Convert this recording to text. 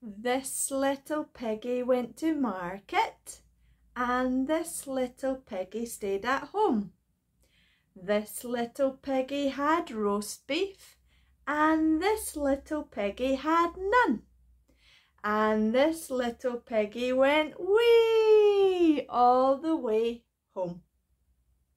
This little piggy went to market and this little piggy stayed at home. This little piggy had roast beef and this little piggy had none. And this little piggy went wee all the way home.